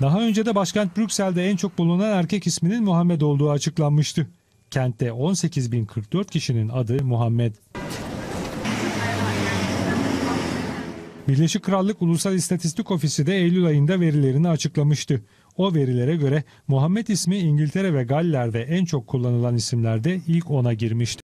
Daha önce de başkent Brüksel'de en çok bulunan erkek isminin Muhammed olduğu açıklanmıştı. Kentte 18.044 kişinin adı Muhammed. Birleşik Krallık Ulusal İstatistik Ofisi de Eylül ayında verilerini açıklamıştı. O verilere göre Muhammed ismi İngiltere ve Galler'de en çok kullanılan isimlerde ilk ona girmişti.